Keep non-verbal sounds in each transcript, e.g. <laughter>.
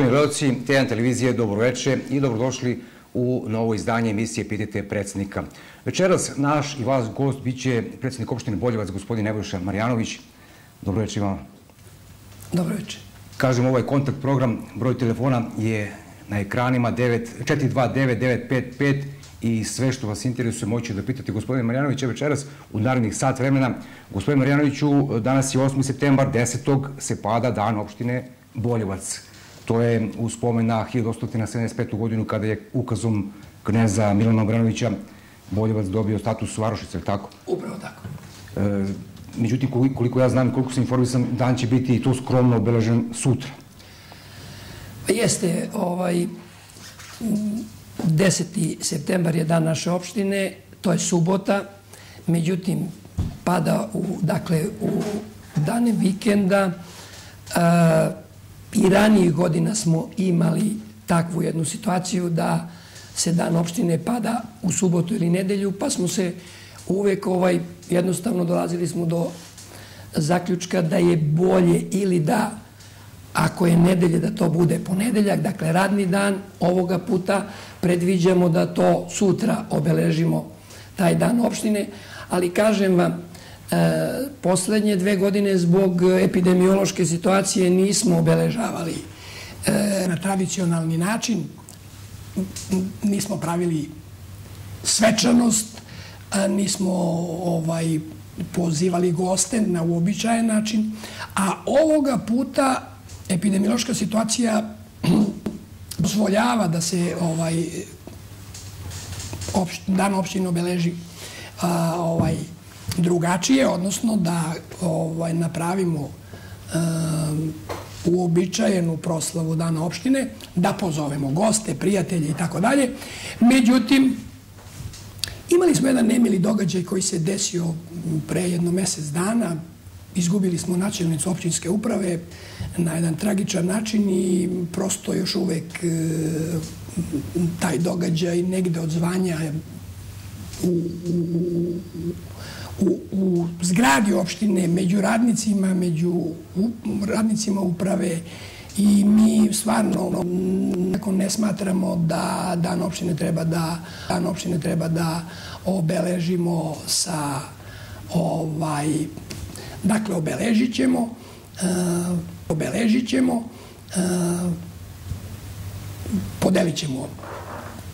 Poštovni gledalci, TN televizije, dobroveče i dobrodošli u novo izdanje emisije Pitajte predsjednika. Večeras naš i vas gost bit će predsjednik opštine Boljevac, gospodin Nebojša Marjanović. Dobroveče vam. Dobroveče. Kažem, ovaj kontakt program, broj telefona je na ekranima 429-955 i sve što vas interesuje moći da pitate gospodine Marjanovića večeras u narednih sat vremena. Gospodine Marjanoviću, danas je 8. septembar, 10. se pada dan opštine Boljevac. To je u spomen na 1875. godinu kada je ukazom kneza Milana Obranovića Boljevac dobio status Varošice, ili tako? Upravo tako. E, međutim, koliko ja znam i koliko sam informisan, dan će biti i to skromno obeležen sutra. Pa jeste, ovaj, 10. septembar je dan naše opštine, to je subota, međutim, pada u, dakle, u dane vikenda, a, I ranijih godina smo imali takvu jednu situaciju da se dan opštine pada u subotu ili nedelju, pa smo se uvek ovaj, jednostavno dolazili smo do zaključka da je bolje ili da ako je nedelje da to bude ponedeljak, dakle radni dan, ovoga puta. Predviđamo da to sutra obeležimo taj dan opštine, ali kažem vam, poslednje dve godine zbog epidemiološke situacije nismo obeležavali e, na tradicionalni način. Nismo pravili svečanost, nismo ovaj, pozivali goste na uobičajen način, a ovoga puta epidemiološka situacija <clears throat> dozvoljava da se ovaj, dan opštine obeleži ovaj, drugačije, odnosno da ovaj, napravimo um, uobičajenu proslavu dana opštine, da pozovemo goste, prijatelje i tako dalje. Međutim, imali smo jedan nemili događaj koji se desio pre jedno mesec dana. Izgubili smo načelnicu općinske uprave na jedan tragičan način i prosto još uvek e, taj događaj negde od zvanja u, u, u, u zgradi opštine, među radnicima, među radnicima uprave i mi stvarno neko ne smatramo da dan opštine treba da dan opštine treba da obeležimo sa ovaj dakle obeležit ćemo uh, obeležit ćemo uh, podelit ćemo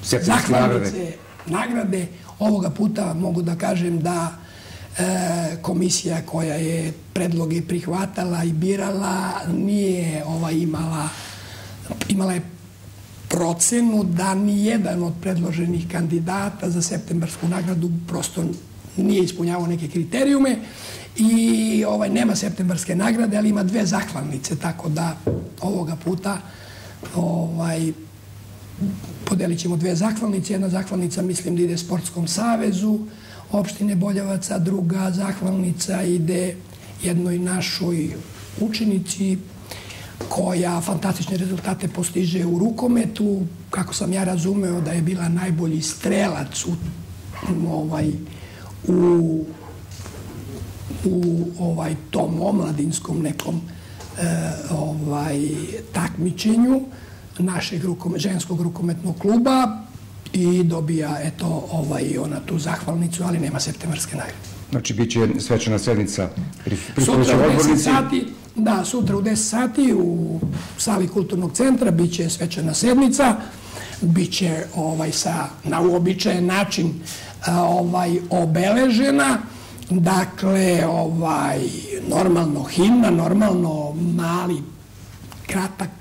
zahvalnice, nagrade. Ovoga puta mogu da kažem da E, komisija koja je predloge prihvatala i birala nije ova imala imala je procenu da ni jedan od predloženih kandidata za septembarsku nagradu prosto nije ispunjavao neke kriterijume i ovaj nema septembarske nagrade, ali ima dve zahvalnice, tako da ovoga puta ovaj podelit ćemo dve zahvalnice. Jedna zahvalnica mislim da ide Sportskom savezu, opštine Boljevaca, druga zahvalnica ide jednoj našoj učenici koja fantastične rezultate postiže u rukometu. Kako sam ja razumeo da je bila najbolji strelac u, ovaj, u, u ovaj, tom omladinskom nekom e, ovaj, takmičenju našeg rukomet, ženskog rukometnog kluba i dobija eto ovaj ona tu zahvalnicu, ali nema septembarske nagrade. Znači, bit će svečana sednica pri, pri sutra u 10 sati, da, sutra u 10 sati u sali kulturnog centra bit će svečana sednica, bit će ovaj, sa, na uobičajen način ovaj, obeležena, dakle, ovaj, normalno himna, normalno mali, kratak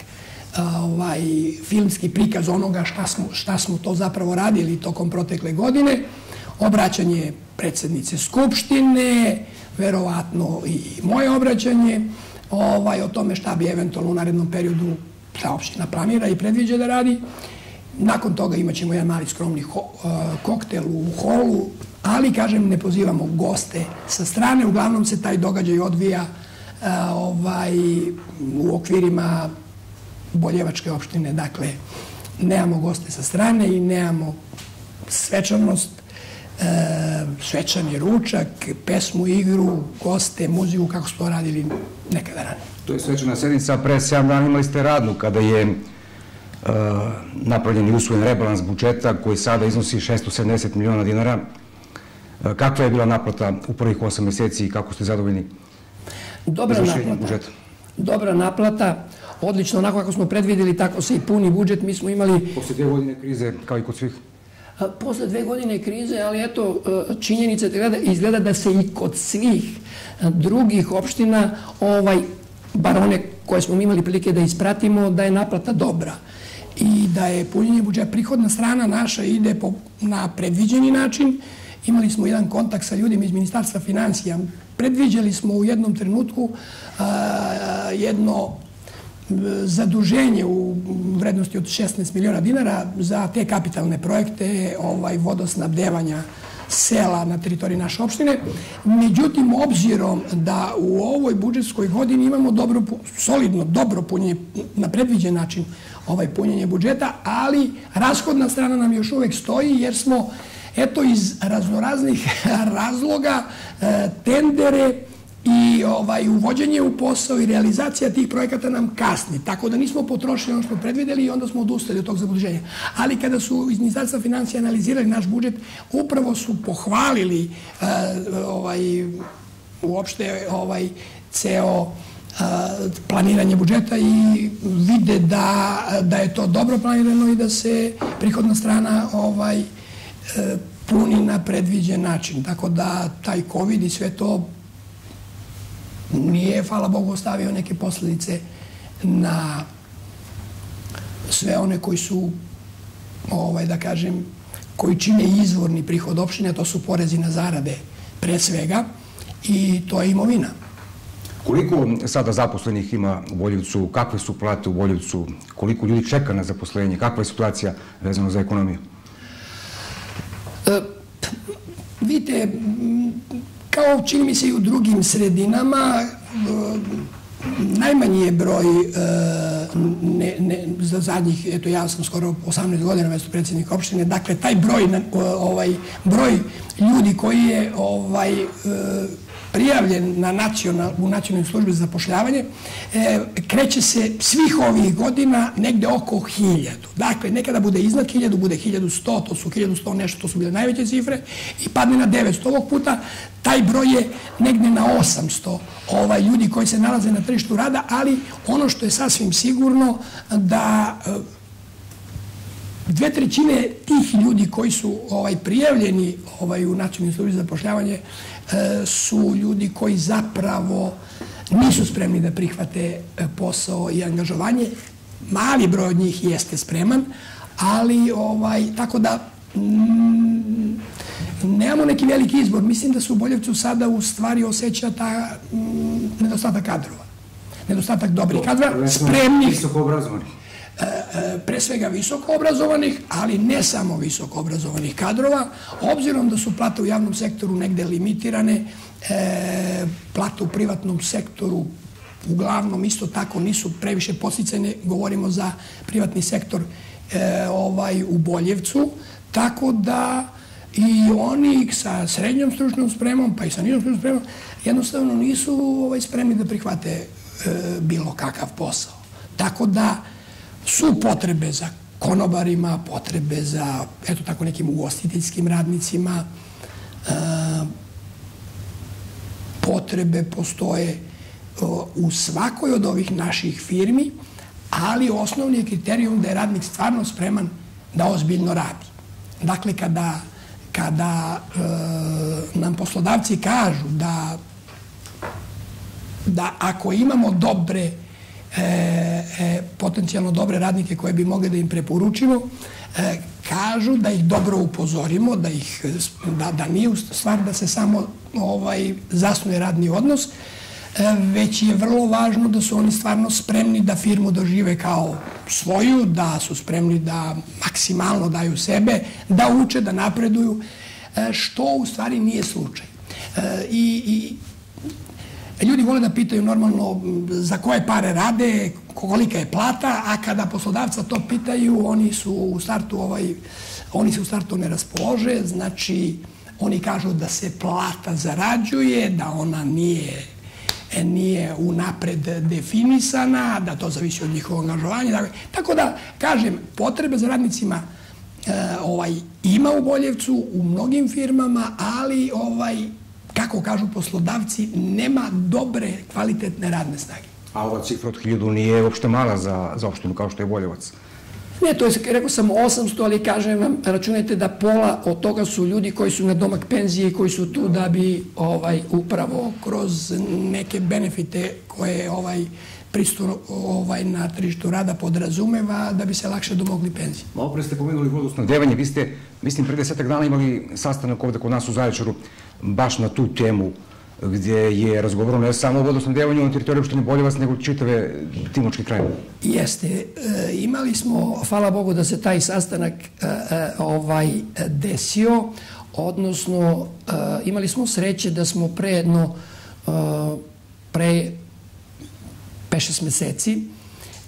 ovaj, filmski prikaz onoga šta smo, šta smo to zapravo radili tokom protekle godine, obraćanje predsjednice Skupštine, verovatno i moje obraćanje ovaj, o tome šta bi eventualno u narednom periodu ta opština planira i predviđa da radi. Nakon toga imat ćemo jedan mali skromni ho, uh, koktel u holu, ali, kažem, ne pozivamo goste sa strane. Uglavnom se taj događaj odvija uh, ovaj, u okvirima Boljevačke opštine. Dakle, nemamo goste sa strane i nemamo svečanost, e, svečani ručak, pesmu, igru, goste, muziku, kako smo to radili nekada ranije. To je svečana sednica, pre 7 dana imali ste radnu, kada je napravljen i usvojen rebalans budžeta koji sada iznosi 670 miliona dinara. Kakva je bila naplata u prvih 8 meseci i kako ste zadovoljni Dobra naplata. Dobra naplata. Odlično, onako kako smo predvidjeli, tako se i puni budžet. Mi smo imali... Posle dvije godine krize, kao i kod svih? Posle dve godine krize, ali eto, činjenica izgleda da se i kod svih drugih opština, ovaj, bar one koje smo imali prilike da ispratimo, da je naplata dobra i da je punjenje budžeta. Prihodna strana naša ide na predviđeni način. Imali smo jedan kontakt sa ljudima iz Ministarstva financija. Predviđali smo u jednom trenutku jedno zaduženje u vrednosti od 16 miliona dinara za te kapitalne projekte ovaj, vodosnabdevanja sela na teritoriji naše opštine. Međutim, obzirom da u ovoj budžetskoj godini imamo dobro, solidno, dobro punjenje na predviđen način ovaj punjenje budžeta, ali rashodna strana nam još uvek stoji jer smo eto iz raznoraznih <laughs> razloga e, tendere i ovaj uvođenje u posao i realizacija tih projekata nam kasni. Tako da nismo potrošili ono što smo predvideli i onda smo odustali od tog zabuđenja. Ali kada su iz Ministarstva financija analizirali naš budžet, upravo su pohvalili uh, ovaj, uopšte ovaj, ceo uh, planiranje budžeta i vide da, da je to dobro planirano i da se prihodna strana ovaj, uh, puni na predviđen način. Tako da taj COVID i sve to nije, hvala Bogu, ostavio neke posljedice na sve one koji su, ovaj, da kažem, koji čine izvorni prihod opštine, to su porezi na zarade pre svega i to je imovina. Koliko sada zaposlenih ima u Boljevcu, kakve su plate u Boljevcu, koliko ljudi čeka na zaposlenje, kakva je situacija vezana za ekonomiju? E, vidite, kao čini mi se i u drugim sredinama, e, najmanji je broj e, ne, ne, za zadnjih, eto ja sam skoro 18 godina mesto predsjednik opštine, dakle taj broj, e, ovaj, broj ljudi koji je ovaj, prijavljen na nacional, u nacionalnoj službi za zapošljavanje, e, kreće se svih ovih godina negde oko hiljadu. Dakle, nekada bude iznad hiljadu, bude hiljadu sto, to su hiljadu sto nešto, to su bile najveće cifre, i padne na 900. Ovog puta taj broj je negde na 800 ovaj, ljudi koji se nalaze na tržištu rada, ali ono što je sasvim sigurno da e, dve trećine tih ljudi koji su ovaj prijavljeni ovaj u nacionalnoj službi za zapošljavanje E, su ljudi koji zapravo nisu spremni da prihvate e, posao i angažovanje. Mali broj od njih jeste spreman, ali ovaj, tako da mm, nemamo neki veliki izbor. Mislim da se u Boljevcu sada u stvari osjeća ta mm, nedostatak kadrova. Nedostatak dobrih kadrova, spremnih. Visoko obrazovanih. Pre svega visoko obrazovanih, ali ne samo visoko obrazovanih kadrova, obzirom da su plate u javnom sektoru negde limitirane, e, plate u privatnom sektoru uglavnom isto tako nisu previše posticene, govorimo za privatni sektor e, ovaj u Boljevcu, tako da i oni sa srednjom stručnom spremom, pa i sa nižom stručnom spremom, jednostavno nisu ovaj, spremni da prihvate e, bilo kakav posao. Tako da, su potrebe za konobarima, potrebe za, eto tako, nekim ugostiteljskim radnicima. E, potrebe postoje e, u svakoj od ovih naših firmi, ali osnovni je kriterijum da je radnik stvarno spreman da ozbiljno radi. Dakle, kada, kada e, nam poslodavci kažu da, da ako imamo dobre e, e, potencijalno dobre radnike koje bi mogli da im preporučimo, e, kažu da ih dobro upozorimo, da, ih, da, da nije stvar da se samo ovaj zasnuje radni odnos, e, već je vrlo važno da su oni stvarno spremni da firmu dožive kao svoju, da su spremni da maksimalno daju sebe, da uče, da napreduju, e, što u stvari nije slučaj. E, I, i Ljudi vole da pitaju normalno za koje pare rade, kolika je plata, a kada poslodavca to pitaju, oni su u startu ovaj oni se u startu ne raspolože, znači oni kažu da se plata zarađuje, da ona nije e, nije unapred definisana, da to zavisi od njihovog angažovanja. Dakle, tako da, kažem, potrebe za radnicima e, ovaj, ima u Boljevcu, u mnogim firmama, ali ovaj, kako kažu poslodavci, nema dobre, kvalitetne radne snage. A ova cifra od hiljadu nije uopšte mala za, za opštinu kao što je Boljevac. Ne, to je, rekao sam 800, ali kažem vam, računajte da pola od toga su ljudi koji su na domak penzije i koji su tu da bi ovaj upravo kroz neke benefite koje ovaj pristup ovaj, na tržištu rada podrazumeva da bi se lakše domogli penzije. Malo pre ste pomenuli vodosnadevanje. Vi ste, mislim, pre desetak dana imali sastanak ovde kod nas u Zaječaru baš na tu temu gdje je razgovorom ne samo o vodosnadevanju na teritoriju opštine Boljevac, nego čitave Timočke krajine. Jeste. E, imali smo, hvala Bogu, da se taj sastanak e, e, ovaj desio, odnosno imali smo sreće da smo pre jedno, pre 5-6 meseci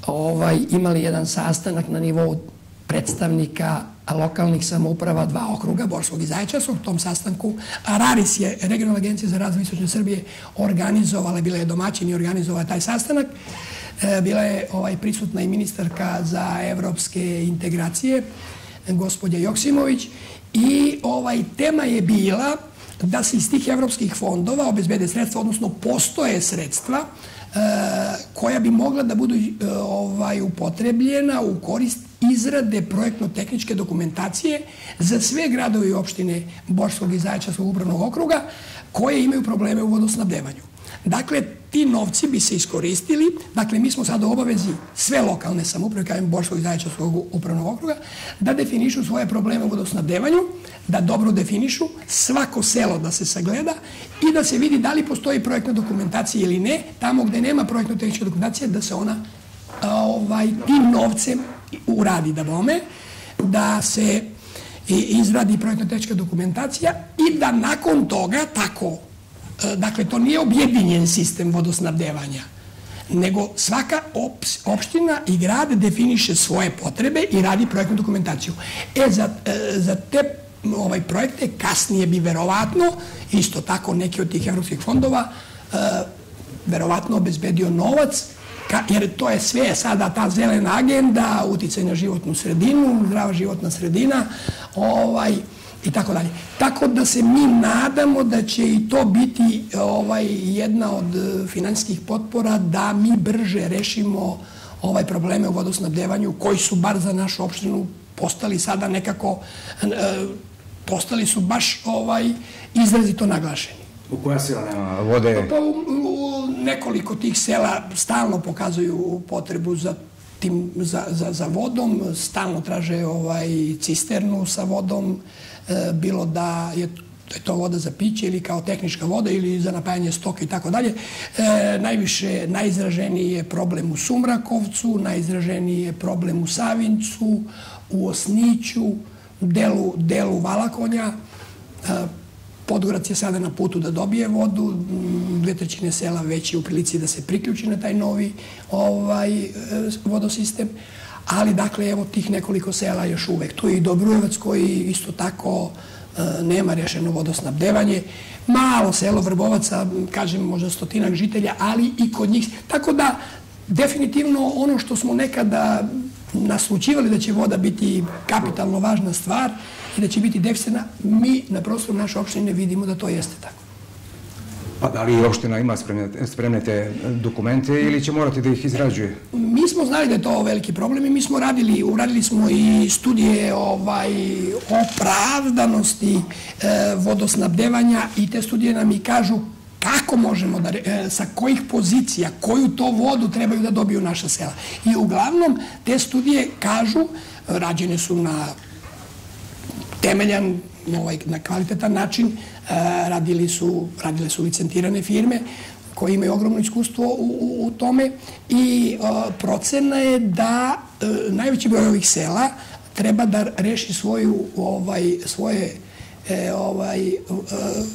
ovaj, imali jedan sastanak na nivou predstavnika lokalnih samouprava dva okruga, Borskog i Zaječarskog, u tom sastanku. Raris je, regionalna agencija za razvoj Istočne Srbije, organizovala, bila je domaćin i organizovala taj sastanak. E, bila je ovaj, prisutna i ministarka za evropske integracije, gospodja Joksimović, i ovaj tema je bila da se iz tih evropskih fondova obezbede sredstva, odnosno postoje sredstva, koja bi mogla da budu e, ovaj, upotrebljena u korist izrade projektno-tehničke dokumentacije za sve gradove i opštine Borskog i Zaječarskog upravnog okruga koje imaju probleme u vodosnabdevanju. Dakle, ti novci bi se iskoristili, dakle, mi smo sad u obavezi sve lokalne samuprave, kao Boškog i Zaječarskog upravnog okruga, da definišu svoje probleme u vodosnadevanju, da dobro definišu svako selo da se sagleda i da se vidi da li postoji projektna dokumentacija ili ne, tamo gde nema projektno-tehničke dokumentacije, da se ona ovaj, tim novcem uradi. Da bome, da se izradi projektno-tehnička dokumentacija i da nakon toga tako, E, dakle to nije objedinjen sistem vodosnabdevanja, nego svaka opština i grad definiše svoje potrebe i radi projektnu dokumentaciju. E, za, e, za te ovaj projekte kasnije bi verovatno, isto tako neki od tih evropskih fondova, e, verovatno obezbedio novac Ka, jer to je sve sada ta zelena agenda, uticaj na životnu sredinu, zdrava životna sredina, ovaj, i tako dalje. Tako da se mi nadamo da će i to biti ovaj jedna od e, finansijskih potpora da mi brže rešimo ovaj probleme u vodosnabdevanju koji su bar za našu opštinu postali sada nekako e, postali su baš ovaj izrazito naglašeni. U koja sela nema vode? Pa, u nekoliko tih sela stalno pokazuju potrebu za tim za, za, za vodom, stalno traže ovaj cisternu sa vodom, e, E, bilo da je je to voda za piće ili kao tehnička voda ili za napajanje stoka i tako dalje. E, najviše, najizraženiji je problem u Sumrakovcu, najizraženiji je problem u Savincu, u Osniću, delu, delu Valakonja. E, Podgorac je sada na putu da dobije vodu, dve trećine sela već je u prilici da se priključi na taj novi ovaj, e, vodosistem. Ali, dakle, evo tih nekoliko sela još uvek. Tu je i Dobrujevac koji isto tako e, nema rješeno vodosnabdevanje. Malo selo Vrbovaca, kažem možda stotinak žitelja, ali i kod njih. Tako da, definitivno ono što smo nekada naslučivali da će voda biti kapitalno važna stvar, i da će biti deficitna, mi na prostoru naše opštine vidimo da to jeste tako. Pa da li opština ima spremne, spremne te dokumente ili će morati da ih izrađuje? Mi smo znali da je to veliki problem i mi smo radili, uradili smo i studije ovaj, opravdanosti e, vodosnabdevanja i te studije nam i kažu kako možemo da, e, sa kojih pozicija, koju to vodu trebaju da dobiju naša sela. I uglavnom te studije kažu, rađene su na temeljan ovaj, na kvalitetan način. Eh, radili su, radile su licentirane firme koje imaju ogromno iskustvo u, u, u tome i eh, procena je da eh, najveći broj ovih sela treba da reši svoju, ovaj, svoje e, ovaj, e,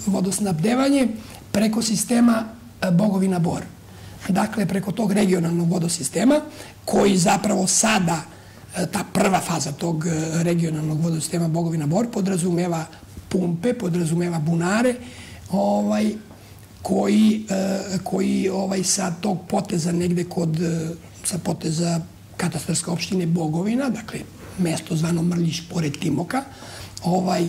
vodosnabdevanje preko sistema Bogovina Bor. Dakle, preko tog regionalnog vodosistema koji zapravo sada ta prva faza tog regionalnog vodosistema Bogovina Bor podrazumeva pumpe, podrazumeva bunare, ovaj, koji, e, koji ovaj, sa tog poteza negde kod, e, sa poteza katastarske opštine Bogovina, dakle, mesto zvano Mrljiš pored Timoka, ovaj,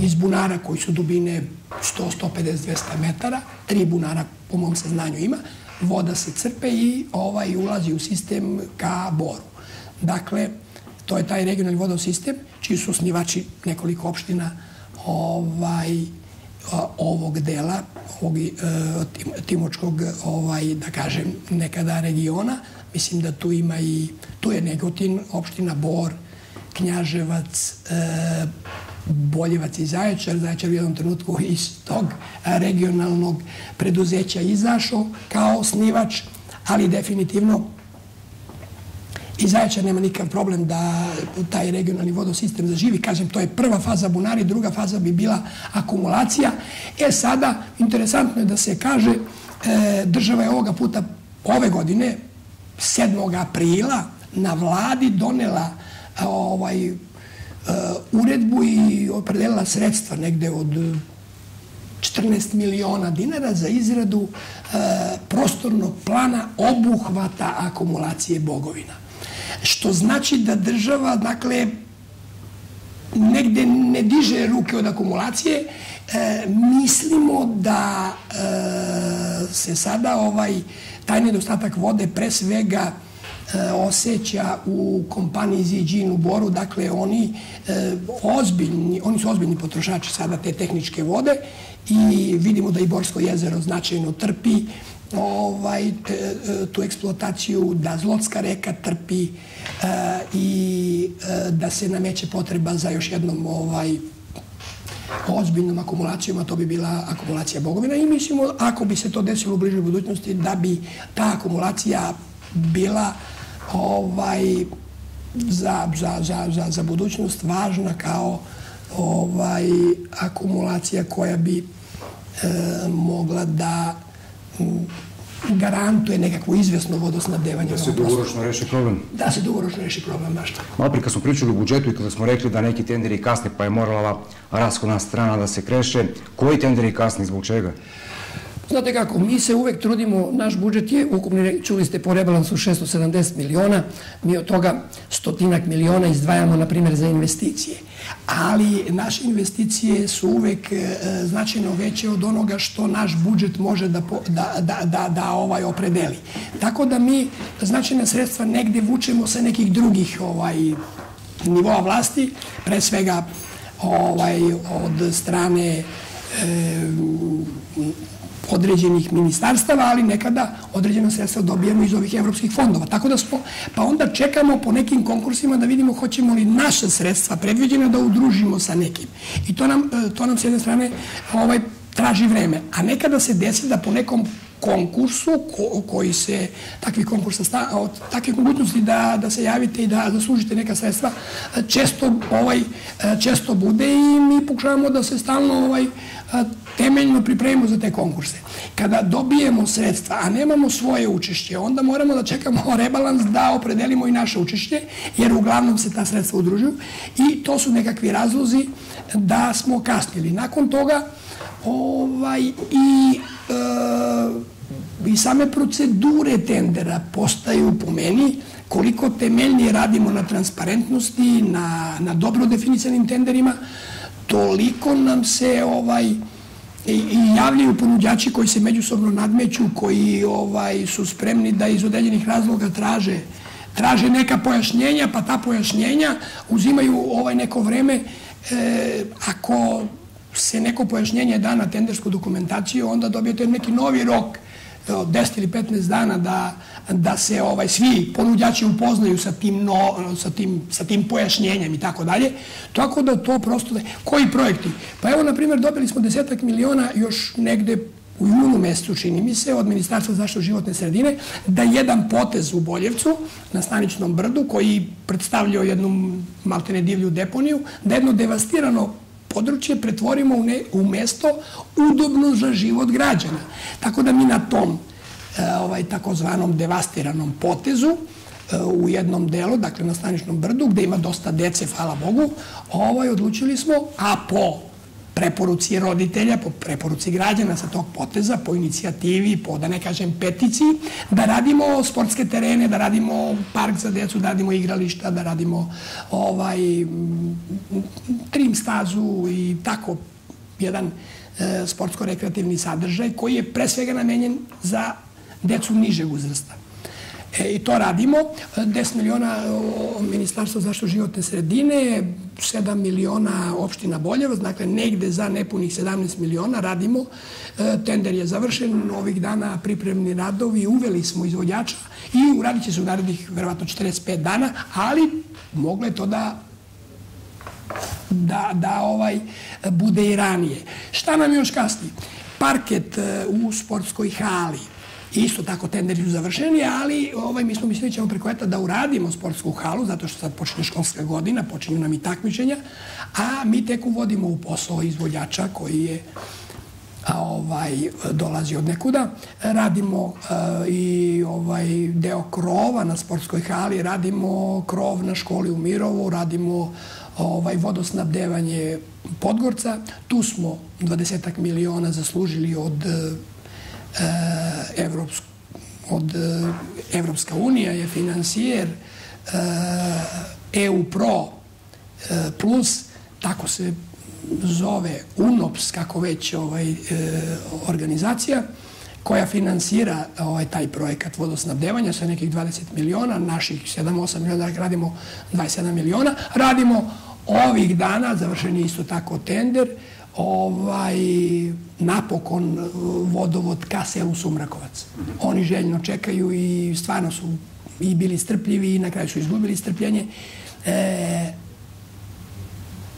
iz bunara koji su dubine 100, 150, 200 metara, tri bunara po mom saznanju ima, voda se crpe i ovaj ulazi u sistem ka boru. Dakle, to je taj regionalni vodosistem, čiji su osnivači nekoliko opština ovaj, ovog dela, ovog e, timočkog, e, ovaj, da kažem, nekada regiona. Mislim da tu ima i, tu je Negotin, opština Bor, Knjaževac, e, Boljevac i Zaječar. Zaječar u jednom trenutku iz tog regionalnog preduzeća izašao kao osnivač, ali definitivno i Zaječar nema nikakav problem da taj regionalni vodosistem zaživi. Kažem, to je prva faza bunari, druga faza bi bila akumulacija. E sada, interesantno je da se kaže, e, država je ovoga puta ove godine, 7. aprila, na vladi donela ovaj, uh, uredbu i opredelila sredstva negde od 14 miliona dinara za izradu uh, prostornog plana obuhvata akumulacije bogovina. Što znači da država, dakle, negde ne diže ruke od akumulacije, e, mislimo da e, se sada ovaj taj nedostatak vode pre svega E, osjeća u kompaniji Zijin u Boru, dakle oni, e, ozbiljni, oni su ozbiljni potrošači sada te tehničke vode i vidimo da i Borsko jezero značajno trpi ovaj, te, e, tu eksploataciju, da Zlotska reka trpi e, i e, da se nameće potreba za još jednom ovaj, ozbiljnom akumulacijom, a to bi bila akumulacija Bogovina. I mislimo, ako bi se to desilo u bližoj budućnosti, da bi ta akumulacija bila ovaj, za, za, za, za, za budućnost važna kao ovaj, akumulacija koja bi e, mogla da garantuje nekakvo izvjesno vodosnadevanje. Da se dugoročno reši problem? Da se dugoročno reši problem, baš tako. Malo prije kad smo pričali o budžetu i kada smo rekli da neki tenderi kasne pa je morala rashodna strana da se kreše, koji tenderi kasni, zbog čega? Znate kako, mi se uvek trudimo, naš budžet je, ukupni, čuli ste po rebalansu 670 miliona, mi od toga stotinak miliona izdvajamo, na primjer, za investicije. Ali naše investicije su uvek e, značajno veće od onoga što naš budžet može da, da, da, da, da ovaj opredeli. Tako da mi značajne sredstva negde vučemo sa nekih drugih ovaj nivoa vlasti, pre svega ovaj od strane e, određenih ministarstava, ali nekada određena sredstva dobijemo iz ovih evropskih fondova. Tako da smo, pa onda čekamo po nekim konkursima da vidimo hoćemo li naše sredstva predviđene da udružimo sa nekim. I to nam, e, to nam s jedne strane ovaj, traži vreme. A nekada se desi da po nekom konkursu ko, koji se, takvi konkursa, sta, od takve mogućnosti da, da se javite i da zaslužite neka sredstva, često, ovaj, često bude i mi pokušavamo da se stalno ovaj, temeljno pripremimo za te konkurse. Kada dobijemo sredstva, a nemamo svoje učešće, onda moramo da čekamo <laughs> rebalans da opredelimo i naše učešće, jer uglavnom se ta sredstva udružuju i to su nekakvi razlozi da smo kasnili. Nakon toga, ovaj, i e, i same procedure tendera postaju po meni koliko temeljnije radimo na transparentnosti, na, na dobro definisanim tenderima, toliko nam se ovaj i, i javljaju ponuđači koji se međusobno nadmeću, koji ovaj su spremni da iz određenih razloga traže traže neka pojašnjenja, pa ta pojašnjenja uzimaju ovaj neko vreme. E, ako se neko pojašnjenje da na tendersku dokumentaciju, onda dobijete neki novi rok, e, 10 ili 15 dana da, da se ovaj svi ponuđači upoznaju sa tim, no, sa tim, sa tim pojašnjenjem i tako dalje. Tako da to prosto... Da, koji projekti? Pa evo, na primjer, dobili smo desetak miliona još negde u junu mjesecu, čini mi se, od Ministarstva zaštite životne sredine, da jedan potez u Boljevcu, na staničnom brdu, koji predstavljao jednu maltene divlju deponiju, da jedno devastirano područje pretvorimo u, ne, u mesto udobno za život građana. Tako da mi na tom e, ovaj takozvanom devastiranom potezu e, u jednom delu, dakle na staničnom brdu, gde ima dosta dece, hvala Bogu, ovaj, odlučili smo, a po preporuci roditelja, po preporuci građana sa tog poteza, po inicijativi, po, da ne kažem, petici, da radimo sportske terene, da radimo park za djecu, da radimo igrališta, da radimo ovaj, trim stazu i tako jedan e, sportsko-rekreativni sadržaj koji je pre svega namenjen za decu nižeg uzrasta. E, I to radimo. 10 miliona Ministarstvo zašto životne sredine, 7 miliona opština Boljevac, dakle negde za nepunih 17 miliona radimo. E, tender je završen, ovih dana pripremni radovi, uveli smo izvodjača i uradit će se u narednih verovatno 45 dana, ali moglo je to da da, da ovaj bude i ranije. Šta nam još kasni? Parket e, u sportskoj hali, Isto tako tenderi su završeni, ali ovaj, mi smo mislili ćemo preko eta da uradimo sportsku halu, zato što sad počinje školska godina, počinju nam i takmičenja, a mi tek uvodimo u posao izvodjača koji je a ovaj dolazi od nekuda. Radimo a, i ovaj deo krova na sportskoj hali, radimo krov na školi u Mirovu, radimo ovaj vodosnabdevanje Podgorca. Tu smo 20 miliona zaslužili od Eh, evropsk, od eh, Evropska unija je financijer EU eh, Pro plus, tako se zove UNOPS, kako već ovaj, organizacija, koja finansira ovaj, taj projekat vodosnabdevanja sa nekih 20 miliona, naših 7-8 miliona, dakle, radimo 27 miliona. Radimo ovih dana, završen je isto tako tender, ovaj, napokon e, vodovod ka selu Sumrakovac. Oni željno čekaju i stvarno su i bili strpljivi i na kraju su izgubili strpljenje. E,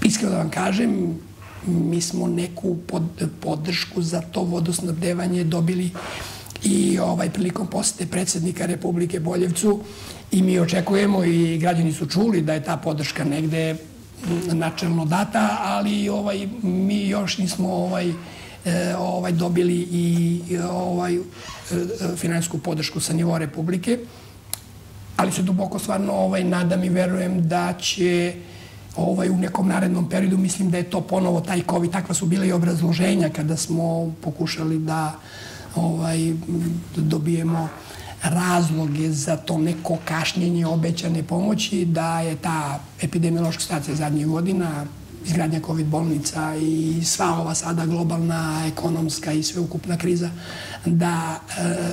iskreno da vam kažem, mi smo neku pod, podršku za to vodosnabdevanje dobili i ovaj prilikom posete predsjednika Republike Boljevcu i mi očekujemo i građani su čuli da je ta podrška negde načelno data, ali ovaj mi još nismo ovaj e, ovaj dobili i ovaj e, finansijsku podršku sa nivoa republike. Ali se duboko stvarno ovaj nadam i verujem da će ovaj u nekom narednom periodu mislim da je to ponovo taj covid takva su bile i obrazloženja kada smo pokušali da ovaj dobijemo razloge za to neko kašnjenje obećane pomoći, da je ta epidemiološka situacija zadnjih godina, izgradnja COVID bolnica i sva ova sada globalna, ekonomska i sveukupna kriza, da e,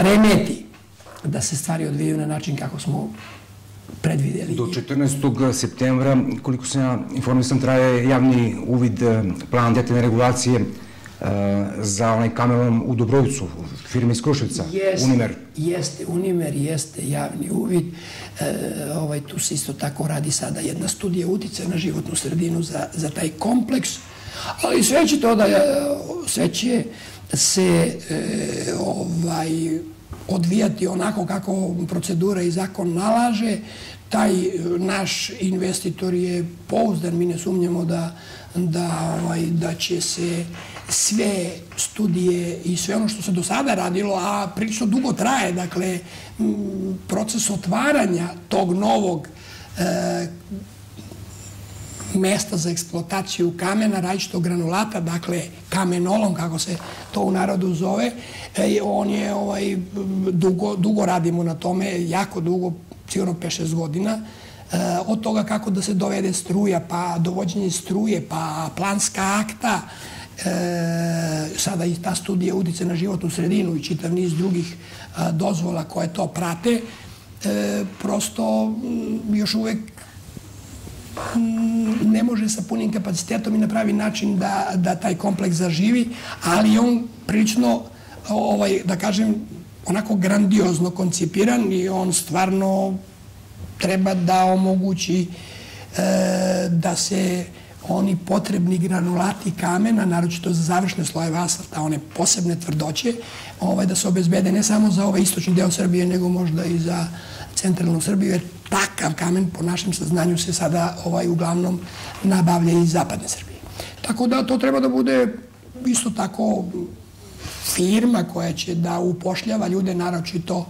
remeti da se stvari odvijaju na način kako smo predvidjeli. Do 14. septembra, koliko se ja informisam, traje javni uvid e, plan detaljne regulacije za onaj kamelom u Dobrovicu, firme iz Kruševca, Unimer. Jeste, Unimer jeste javni uvid. E, ovaj, tu se isto tako radi sada jedna studija utice na životnu sredinu za, za taj kompleks. Ali sve će to da sve će se e, ovaj, odvijati onako kako procedura i zakon nalaže. Taj naš investitor je pouzdan, mi ne sumnjamo da, da, ovaj, da će se sve studije i sve ono što se do sada radilo, a prilično dugo traje, dakle, proces otvaranja tog novog e, mesta za eksploataciju kamena, različitog granulata, dakle, kamenolom, kako se to u narodu zove, e, on je, ovaj, dugo, dugo radimo na tome, jako dugo, sigurno 5-6 godina, e, od toga kako da se dovede struja, pa dovođenje struje, pa planska akta, e, sada i ta studija udice na životnu sredinu i čitav niz drugih a, dozvola koje to prate, e, prosto m, još uvek m, ne može sa punim kapacitetom i na pravi način da, da taj kompleks zaživi, ali on prilično, ovaj, da kažem, onako grandiozno koncipiran i on stvarno treba da omogući e, da se oni potrebni granulati kamena, naročito za završne slojeve asfalta, one posebne tvrdoće, ovaj, da se obezbede ne samo za ovaj istočni deo Srbije, nego možda i za centralnu Srbiju, jer takav kamen, po našem saznanju, se sada ovaj, uglavnom nabavlja iz zapadne Srbije. Tako da to treba da bude isto tako firma koja će da upošljava ljude, naročito,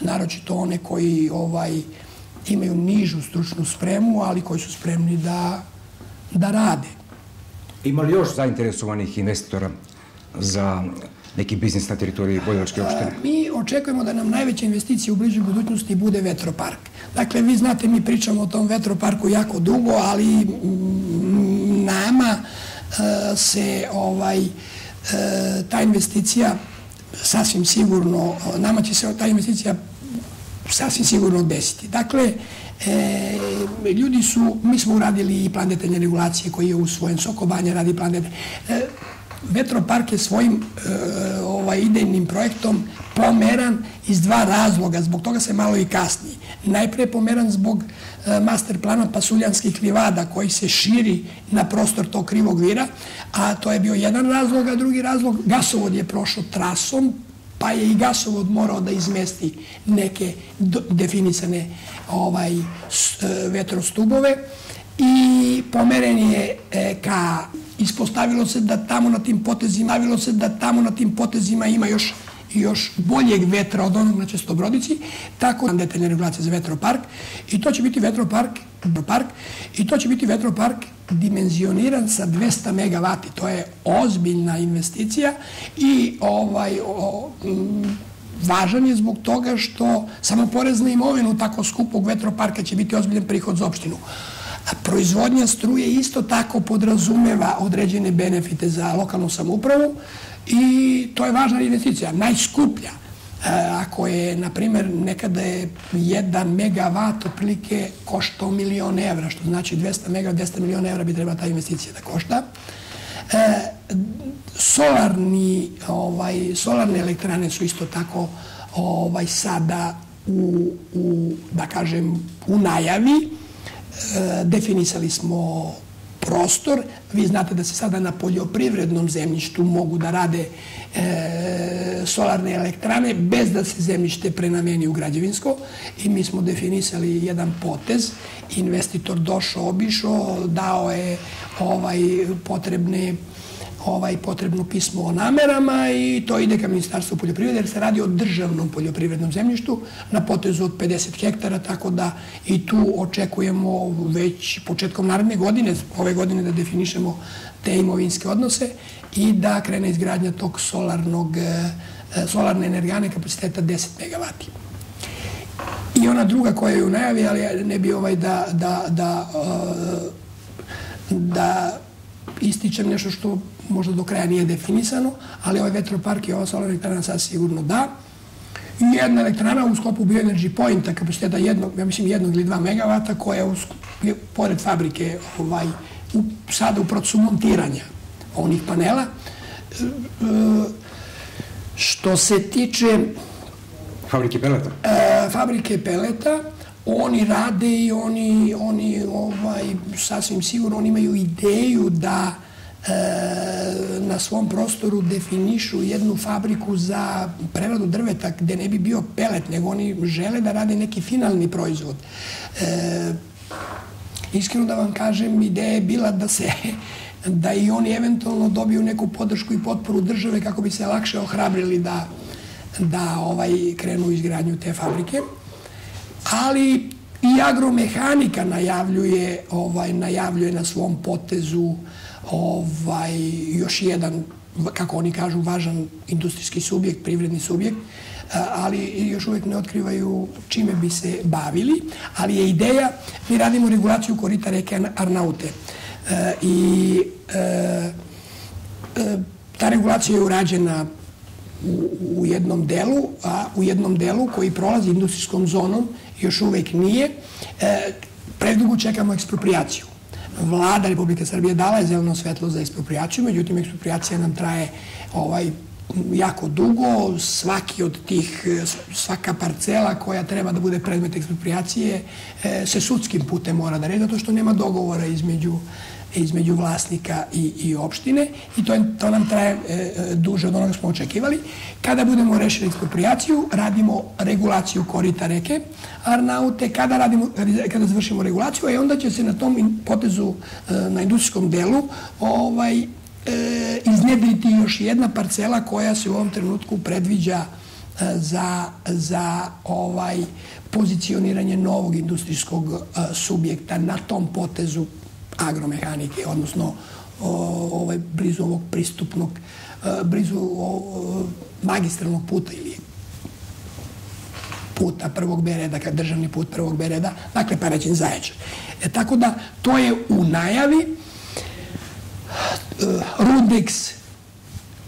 naročito one koji ovaj, imaju nižu stručnu spremu, ali koji su spremni da da rade. Ima li još zainteresovanih investitora za neki biznis na teritoriji Boljevačke opštine? Mi očekujemo da nam najveća investicija u bližoj budućnosti bude vetropark. Dakle, vi znate, mi pričamo o tom vetroparku jako dugo, ali nama e, se ovaj, e, ta investicija sasvim sigurno, nama će se ta investicija sasvim sigurno desiti. Dakle, e, ljudi su, mi smo uradili i plan detaljne regulacije koji je u svojem Sokobanje radi plan detaljne. E, vetropark je svojim e, ovaj, idejnim projektom pomeran iz dva razloga, zbog toga se malo i kasni. Najpre je pomeran zbog e, master plana Pasuljanskih livada koji se širi na prostor tog krivog vira, a to je bio jedan razlog, a drugi razlog, gasovod je prošao trasom, pa je i gasovod morao da izmesti neke definisane ovaj, e, vetrostubove i pomeren je e, ka ispostavilo se da tamo na tim potezima, bilo se da tamo na tim potezima ima još još boljeg vetra od onog na Čestobrodici, tako da detaljne regulacije za vetropark i to će biti vetropark, vetropark i to će biti vetropark dimenzioniran sa 200 MW. To je ozbiljna investicija i ovaj o, m, važan je zbog toga što samo porez na imovinu tako skupog vetroparka će biti ozbiljan prihod za opštinu. A proizvodnja struje isto tako podrazumeva određene benefite za lokalnu samoupravu i to je važna investicija, najskuplja. E, ako je, na primjer, nekada je jedan megavat otprilike koštao milion evra, što znači 200 mega, 200 miliona evra bi treba ta investicija da košta. E, solarni, ovaj, solarne elektrane su isto tako ovaj, sada u, u, da kažem, u najavi. E, definisali smo prostor. Vi znate da se sada na poljoprivrednom zemljištu mogu da rade e, solarne elektrane bez da se zemljište prenameni u građevinsko. I mi smo definisali jedan potez. Investitor došao, obišao, dao je ovaj potrebne ovaj potrebno pismo o namerama i to ide ka Ministarstvu poljoprivrede jer se radi o državnom poljoprivrednom zemljištu na potezu od 50 hektara, tako da i tu očekujemo već početkom naredne godine, ove godine da definišemo te imovinske odnose i da krene izgradnja tog solarnog, e, e, solarne energane kapaciteta 10 MW. I ona druga koja je u najavi, ali ne bi ovaj da, da, da, e, da ističem nešto što možda do kraja nije definisano, ali ovaj vetropark i ova solarna elektrana sad sigurno da. I jedna elektrana u skopu Bioenergy Pointa, kapaciteta jednog, ja mislim jednog ili dva megavata, koja je, je pored fabrike ovaj, u, sada u procesu montiranja onih panela. E, što se tiče... Fabrike peleta? E, fabrike peleta, oni rade i oni, oni ovaj, sasvim sigurno oni imaju ideju da e, na svom prostoru definišu jednu fabriku za preradu drveta gde ne bi bio pelet, nego oni žele da rade neki finalni proizvod. E, iskreno da vam kažem, ideja je bila da se da i oni eventualno dobiju neku podršku i potporu države kako bi se lakše ohrabrili da, da ovaj krenu u izgradnju te fabrike. Ali i agromehanika najavljuje, ovaj, najavljuje na svom potezu ovaj, još jedan, kako oni kažu, važan industrijski subjekt, privredni subjekt, ali još uvijek ne otkrivaju čime bi se bavili, ali je ideja, mi radimo regulaciju korita reke Arnaute e, i e, ta regulacija je urađena u, u jednom delu, a u jednom delu koji prolazi industrijskom zonom još uvek nije. E, predugo čekamo ekspropriaciju. Vlada Republike Srbije dala je zeleno svetlo za ekspropriaciju, međutim ekspropriacija nam traje ovaj jako dugo, svaki od tih, svaka parcela koja treba da bude predmet ekspropriacije se sudskim putem mora da reći, zato što nema dogovora između između vlasnika i, i opštine i to, je, to nam traje e, duže od onoga smo očekivali. Kada budemo rešili ekspropriaciju, radimo regulaciju korita reke Arnaute. Kada, radimo, kada završimo regulaciju, e, onda će se na tom potezu e, na industrijskom delu ovaj, e, iznedriti još jedna parcela koja se u ovom trenutku predviđa e, za, za ovaj pozicioniranje novog industrijskog e, subjekta na tom potezu agromehanike, odnosno ovaj, blizu ovog pristupnog, e, blizu magistralnog puta ili puta prvog bereda, kad državni put prvog bereda, dakle Paraćin Zaječar. E, tako da, to je u najavi. E,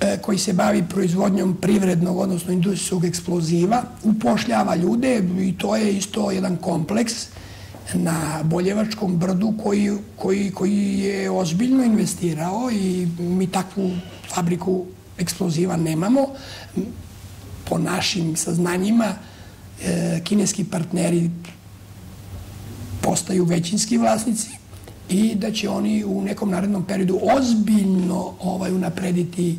e, koji se bavi proizvodnjom privrednog, odnosno industrijskog eksploziva, upošljava ljude i to je isto jedan kompleks na Boljevačkom brdu koji, koji, koji je ozbiljno investirao i mi takvu fabriku eksploziva nemamo. Po našim saznanjima, E, kineski partneri postaju većinski vlasnici i da će oni u nekom narednom periodu ozbiljno ovaj unaprediti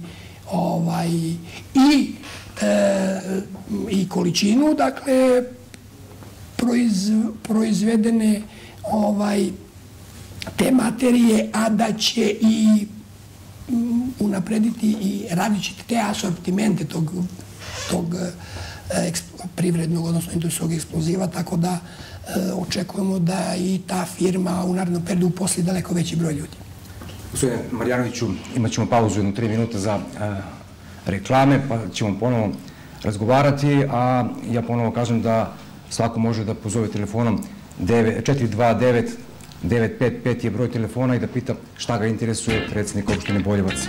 ovaj i e, i količinu dakle proiz, proizvedene ovaj te materije a da će i mm, unaprediti i različite te asortimente tog, tog eh, privrednog, odnosno industrijog eksploziva, tako da eh, očekujemo da i ta firma u narednom periodu uposli daleko veći broj ljudi. Gospodine Marjanoviću, imat ćemo pauzu jednu tri minuta za eh, reklame, pa ćemo ponovo razgovarati, a ja ponovo kažem da svako može da pozove telefonom 429 955 je broj telefona i da pita šta ga interesuje predsjednik opštine Boljevac.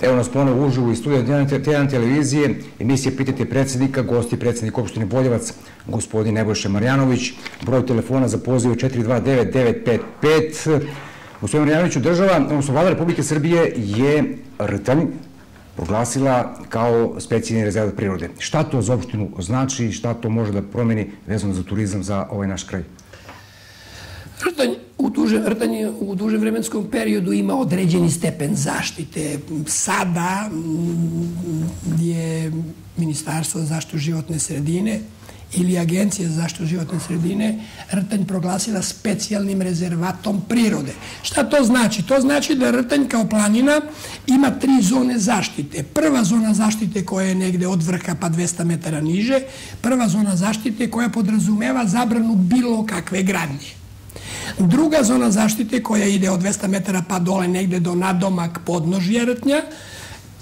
Evo nas ponovo uživo iz studija Tjedan televizije, emisije Pitajte predsjednika, gosti predsjednik opštine Boljevac, gospodin Nebojše Marjanović, broj telefona za poziv 429-955. Gospodin Marjanoviću, država, odnosno vlada Republike Srbije je rtanj proglasila kao specijalni rezervat prirode. Šta to za opštinu znači i šta to može da promeni vezano za turizam za ovaj naš kraj? Rtanj u dužem, rtanje u dužem vremenskom periodu ima određeni stepen zaštite. Sada mm, je Ministarstvo za zaštitu životne sredine ili Agencija za zaštitu životne sredine Rtanj proglasila specijalnim rezervatom prirode. Šta to znači? To znači da Rtanj kao planina ima tri zone zaštite. Prva zona zaštite koja je negde od vrha pa 200 metara niže, prva zona zaštite koja podrazumeva zabranu bilo kakve gradnje. Druga zona zaštite koja ide od 200 metara pa dole negde do nadomak podnožja rtnja,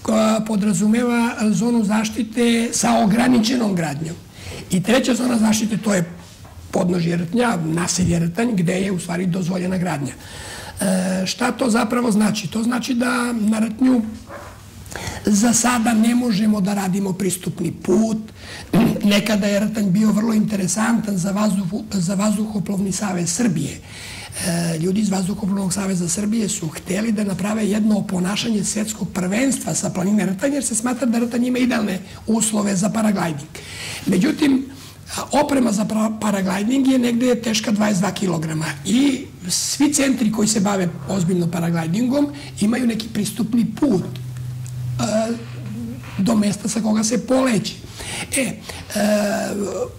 koja podrazumeva zonu zaštite sa ograničenom gradnjom. I treća zona zaštite to je podnožje rtnja, naselje rtanj, gde je u stvari dozvoljena gradnja. E, šta to zapravo znači? To znači da na rtnju Za sada ne možemo da radimo pristupni put. <clears throat> Nekada je Rtanj bio vrlo interesantan za, vazduh, za vazduhoplovni savez Srbije. E, ljudi iz Vazduhoplovnog saveza Srbije su hteli da naprave jedno ponašanje svjetskog prvenstva sa planine Rtanj, jer se smatra da rtanje ima idealne uslove za paragliding. Međutim, oprema za paragliding je negde teška 22 kg i svi centri koji se bave ozbiljno paraglidingom imaju neki pristupni put e, do mesta sa koga se poleći. E, e,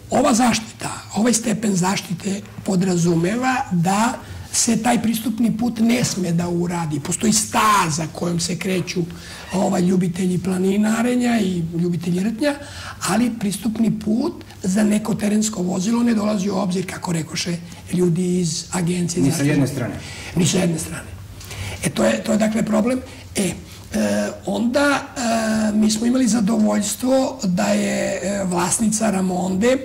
ova zaštita, ovaj stepen zaštite podrazumeva da se taj pristupni put ne sme da uradi. Postoji staza kojom se kreću ovaj, ljubitelji planinarenja i ljubitelji rtnja, ali pristupni put za neko terensko vozilo ne dolazi u obzir, kako rekoše ljudi iz agencije. Ni sa jedne strane. Ni sa jedne strane. E, to je, to je dakle problem. E, E, onda e, mi smo imali zadovoljstvo da je e, vlasnica Ramonde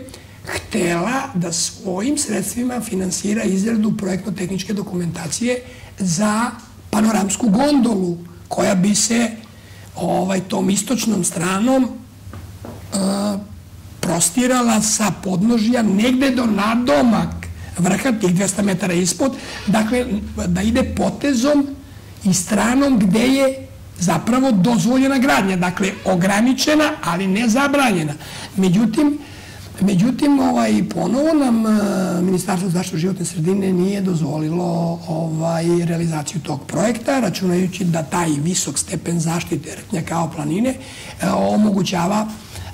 htela da svojim sredstvima finansira izradu projektno-tehničke dokumentacije za panoramsku gondolu koja bi se ovaj tom istočnom stranom prostirala sa podnožja negde do nadomak vrha tih 200 metara ispod, dakle da ide potezom i stranom gde je zapravo dozvoljena gradnja, dakle ograničena, ali ne zabranjena. Međutim, međutim ovaj, ponovo nam e, Ministarstvo zaštitu životne sredine nije dozvolilo ovaj, realizaciju tog projekta, računajući da taj visok stepen zaštite rtnja kao planine e, omogućava,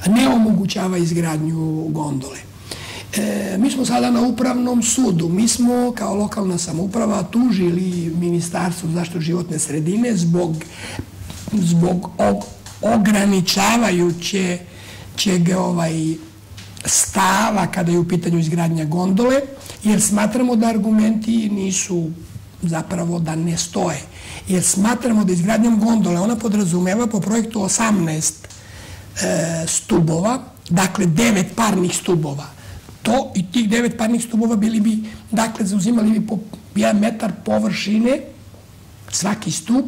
ne omogućava izgradnju gondole. E, mi smo sada na upravnom sudu. Mi smo kao lokalna samuprava tužili Ministarstvo zaštitu životne sredine zbog zbog ograničavajuće čeg ovaj, stava kada je u pitanju izgradnja gondole, jer smatramo da argumenti nisu zapravo da ne stoje. Jer smatramo da izgradnjom gondole ona podrazumeva po projektu 18 e, stubova, dakle devet parnih stubova. To i tih devet parnih stubova bili bi, dakle, zauzimali bi po jedan metar površine svaki stup,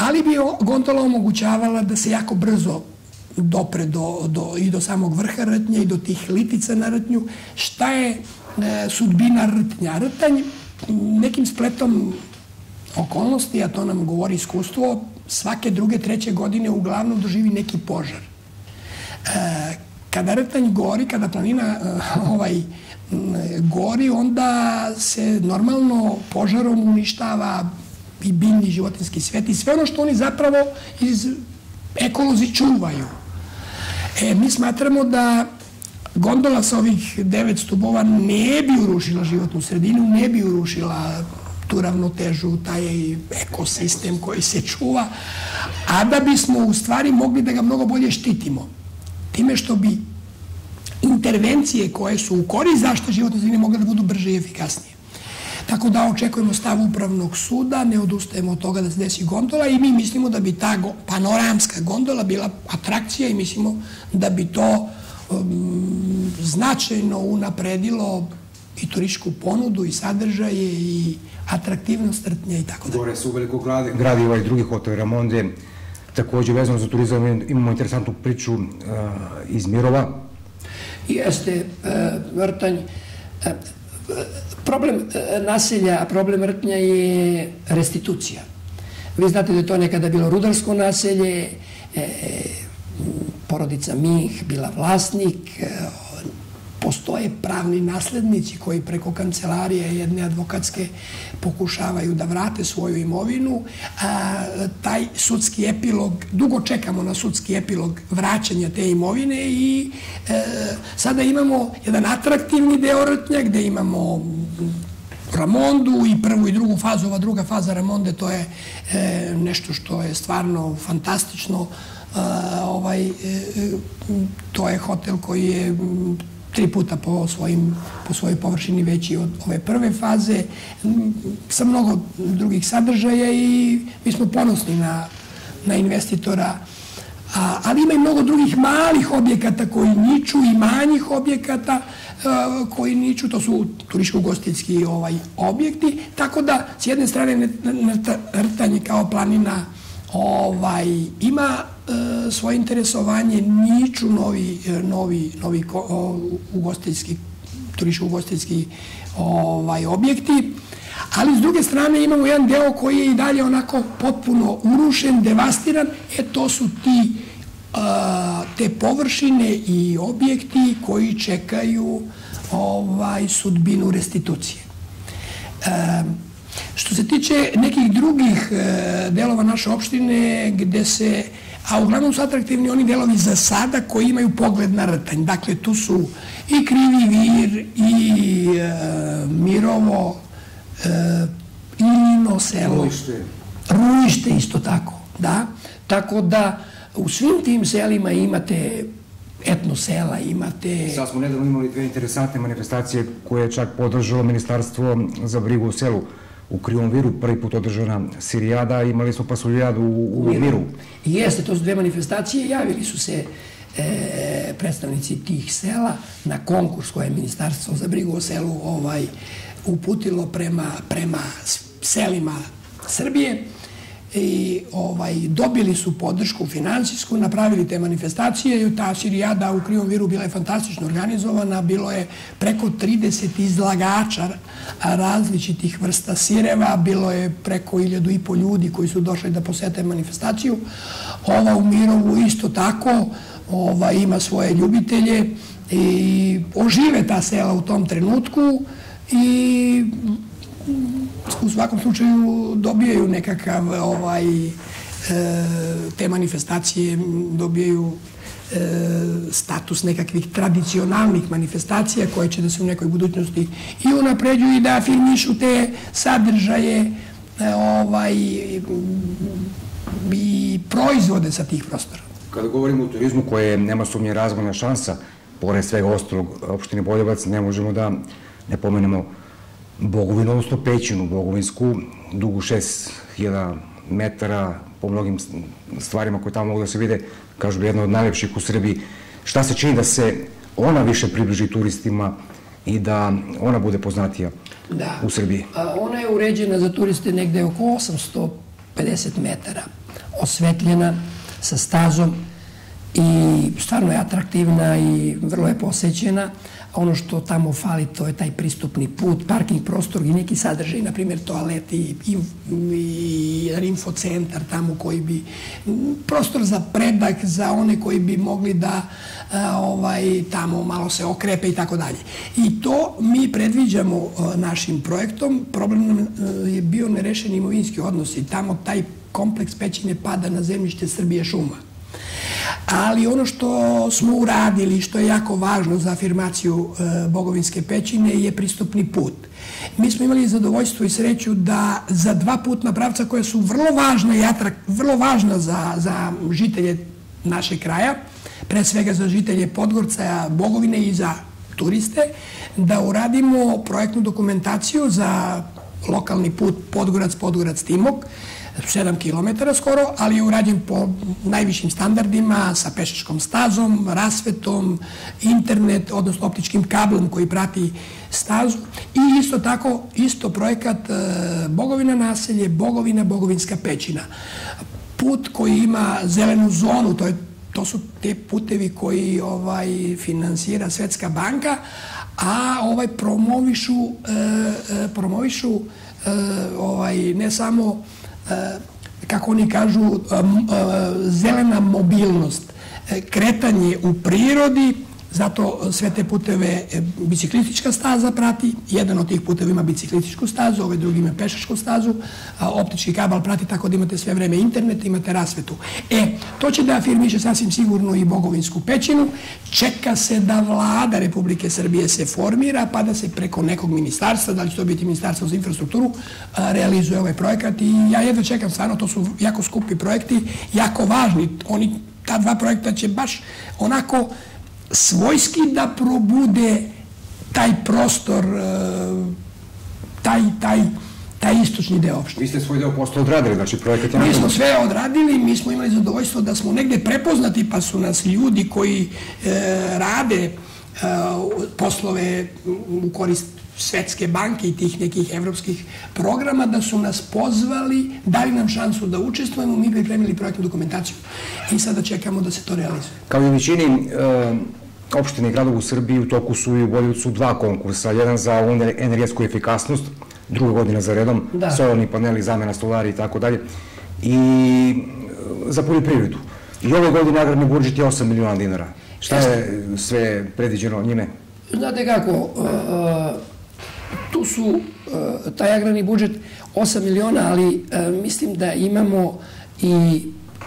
ali bi gondola omogućavala da se jako brzo dopre do, do, i do samog vrha rtnja i do tih litica na rtnju. Šta je e, sudbina rtnja? Rtanj nekim spletom okolnosti, a to nam govori iskustvo, svake druge, treće godine uglavnom doživi neki požar. E, kada rtanj gori, kada planina e, ovaj, gori, onda se normalno požarom uništava i biljni životinski svet i sve ono što oni zapravo iz ekolozi čuvaju. E, mi smatramo da gondola sa ovih devet stubova ne bi urušila životnu sredinu, ne bi urušila tu ravnotežu, taj ekosistem koji se čuva, a da bismo u stvari mogli da ga mnogo bolje štitimo. Time što bi intervencije koje su u korist zašto životne sredine mogle da budu brže i efikasnije. Tako da očekujemo stav upravnog suda, ne odustajemo od toga da se desi gondola i mi mislimo da bi ta panoramska gondola bila atrakcija i mislimo da bi to um, značajno unapredilo i turističku ponudu i sadržaje i atraktivnost trtnja i tako da. Gore su veliko gradi, gradi ovaj drugi hotel Ramonde, također vezano za turizam imamo interesantnu priču uh, iz Mirova. Jeste, uh, vrtanj, uh, problem e, nasilja, problem rtnja je restitucija. Vi znate da je to nekada bilo rudarsko naselje, e, porodica Mih bila vlasnik, e, postoje pravni naslednici koji preko kancelarije jedne advokatske pokušavaju da vrate svoju imovinu. A, taj sudski epilog, dugo čekamo na sudski epilog vraćanja te imovine i e, sada imamo jedan atraktivni deo rtnja gde imamo Ramondu i prvu i drugu fazu, ova druga faza Ramonde, to je e, nešto što je stvarno fantastično. E, ovaj, e, e to je hotel koji je tri puta po, svojim, po svojoj površini veći od ove prve faze, sa mnogo drugih sadržaja i mi smo ponosni na, na investitora. A, ali ima i mnogo drugih malih objekata koji niču i manjih objekata a, koji niču, to su turiško-gostinski ovaj, objekti, tako da s jedne strane rtanje kao planina ovaj, ima E, svoje interesovanje, niču novi, e, novi, novi o, ugostiteljski, turističko-ugostiteljski ovaj, objekti, ali s druge strane imamo jedan deo koji je i dalje onako potpuno urušen, devastiran, e to su ti a, te površine i objekti koji čekaju ovaj sudbinu restitucije. E, Što se tiče nekih drugih e, delova naše opštine gde se, a uglavnom su atraktivni oni delovi za sada koji imaju pogled na rtanj. Dakle, tu su i Krivi Vir, i e, Mirovo, e, i Lino selo. Rujište. Rujište isto tako, da. Tako da u svim tim selima imate etno sela, imate... Sad smo nedavno imali dve interesantne manifestacije koje je čak podržalo Ministarstvo za brigu u selu u Krivom viru, prvi put održana Sirijada, imali smo pasuljadu u, u Miru. Jeste, to su dve manifestacije, javili su se e, predstavnici tih sela na konkurs koje je Ministarstvo za brigu o selu ovaj, uputilo prema, prema selima Srbije i ovaj dobili su podršku financijsku, napravili te manifestacije i ta Sirijada u Krivom viru bila je fantastično organizovana, bilo je preko 30 izlagača različitih vrsta sireva, bilo je preko iljadu i po ljudi koji su došli da posete manifestaciju. Ova u Mirovu isto tako ovaj, ima svoje ljubitelje i ožive ta sela u tom trenutku i u svakom slučaju dobijaju nekakav ovaj e, te manifestacije dobijaju e, status nekakvih tradicionalnih manifestacija koje će da se u nekoj budućnosti i unapređuju i da afirmišu te sadržaje e, ovaj i proizvode sa tih prostora. Kada govorimo o turizmu koje nema sumnje razvojna šansa, pored svega ostalog opštine Boljevac, ne možemo da ne pomenemo Bogovinu, odnosno Pećinu, Bogovinsku, dugu 6000 metara, po mnogim stvarima koje tamo mogu da se vide, kažu jedna od najlepših u Srbiji. Šta se čini da se ona više približi turistima i da ona bude poznatija u Srbiji? Da, ona je uređena za turiste negde oko 850 metara, osvetljena sa stazom i stvarno je atraktivna i vrlo je posećena ono što tamo fali to je taj pristupni put, parking prostor i neki sadržaj, na primjer toaleti i, i i infocentar tamo koji bi, prostor za predak za one koji bi mogli da a, ovaj tamo malo se okrepe i tako dalje. I to mi predviđamo a, našim projektom. Problem nam je bio nerešeni imovinski odnosi. Tamo taj kompleks pećine pada na zemljište Srbije šuma ali ono što smo uradili, što je jako važno za afirmaciju e, Bogovinske pećine, je pristupni put. Mi smo imali zadovoljstvo i sreću da za dva putna pravca koja su vrlo važna i atrak, vrlo važna za, za žitelje naše kraja, pre svega za žitelje Podgorca, Bogovine i za turiste, da uradimo projektnu dokumentaciju za lokalni put Podgorac-Podgorac-Timok, 7 km skoro, ali je urađen po najvišim standardima, sa pešačkom stazom, rasvetom, internet, odnosno optičkim kablom koji prati stazu. I isto tako, isto projekat e, Bogovina naselje, Bogovina, Bogovinska pećina. Put koji ima zelenu zonu, to, je, to su te putevi koji ovaj finansira Svetska banka, a ovaj promovišu, e, e, promovišu e, ovaj, ne samo kako oni kažu, zelena mobilnost, e, kretanje u prirodi, Zato e, sve te puteve e, biciklistička staza prati, jedan od tih puteva ima biciklističku stazu, ovaj drugi ima pešačku stazu, a optički kabal prati tako da imate sve vreme internet, imate rasvetu. E, to će da afirmiše sasvim sigurno i Bogovinsku pećinu. Čeka se da vlada Republike Srbije se formira, pa da se preko nekog ministarstva, da li će to biti ministarstvo za infrastrukturu, e, realizuje ovaj projekat i ja jedva čekam, stvarno, to su jako skupi projekti, jako važni. Oni, ta dva projekta će baš onako svojski da probude taj prostor, e, taj, taj, taj istočni deo opšte. Vi ste svoj deo posla odradili, znači projekat je... Mi smo sve odradili, mi smo imali zadovoljstvo da smo negde prepoznati, pa su nas ljudi koji e, rade e, poslove u korist Svetske banke i tih nekih evropskih programa da su nas pozvali, dali nam šansu da učestvujemo, mi pripremili projektnu dokumentaciju i sada čekamo da se to realizuje. Kao i u većini e, opštine i gradova u Srbiji u toku su i u Boljevcu dva konkursa, jedan za energetsku efikasnost, druga godina za redom, solarni paneli, zamena stolari i tako dalje, i e, za poljoprivredu. I ove godine nagradni budžet je 8 miliona dinara. Šta je sve predviđeno njime? Znate kako, uh, tu su e, taj agrarni budžet 8 miliona, ali e, mislim da imamo i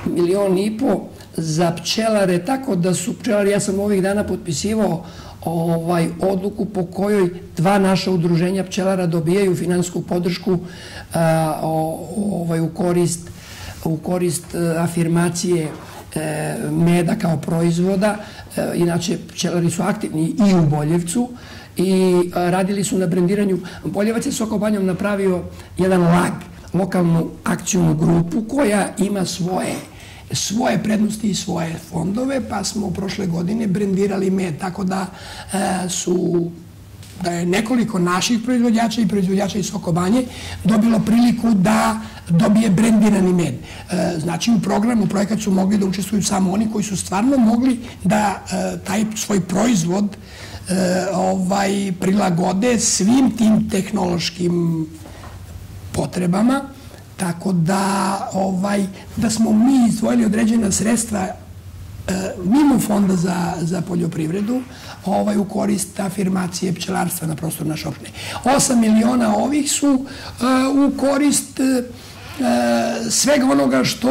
milion i po za pčelare, tako da su pčelari, ja sam ovih dana potpisivao ovaj odluku po kojoj dva naša udruženja pčelara dobijaju finansku podršku a, ovaj, u korist, u korist e, afirmacije e, meda kao proizvoda. E, inače, pčelari su aktivni i u Boljevcu i radili su na brendiranju. Boljevac je s napravio jedan lag, lokalnu akcijnu grupu koja ima svoje svoje prednosti i svoje fondove, pa smo prošle godine brendirali med, tako da e, su da je nekoliko naših proizvodjača i proizvodjača iz Sokobanje dobilo priliku da dobije brendirani med. E, znači u programu projekat su mogli da učestvuju samo oni koji su stvarno mogli da e, taj svoj proizvod E, ovaj prilagode svim tim tehnološkim potrebama. Tako da, ovaj, da smo mi izdvojili određena sredstva e, mimo fonda za, za poljoprivredu ovaj, u korist afirmacije pčelarstva na prostoru naše opštine. 8 miliona ovih su uh, u korist uh, svega onoga što